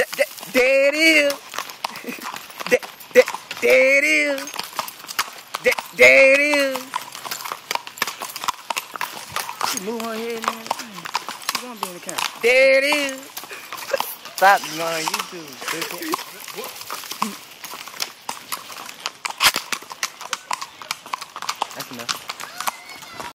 There it is. There it is. There it is. She move her head now. She's gonna be in the camera. There it is. Stop going You YouTube. That's enough.